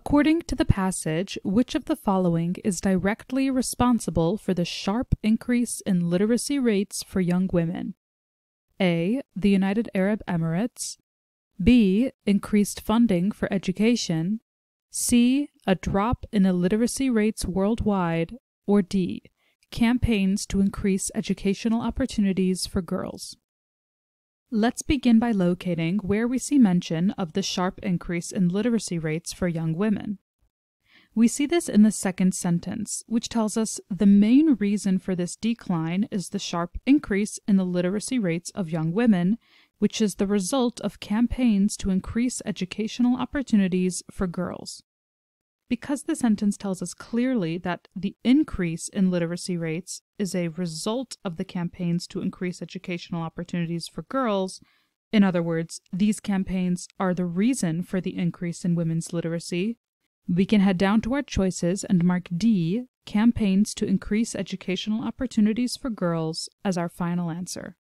According to the passage, which of the following is directly responsible for the sharp increase in literacy rates for young women? A. The United Arab Emirates. B. Increased funding for education. C. A drop in illiteracy rates worldwide. Or D. Campaigns to increase educational opportunities for girls. Let's begin by locating where we see mention of the sharp increase in literacy rates for young women. We see this in the second sentence, which tells us the main reason for this decline is the sharp increase in the literacy rates of young women, which is the result of campaigns to increase educational opportunities for girls because the sentence tells us clearly that the increase in literacy rates is a result of the campaigns to increase educational opportunities for girls, in other words, these campaigns are the reason for the increase in women's literacy, we can head down to our choices and mark D, campaigns to increase educational opportunities for girls, as our final answer.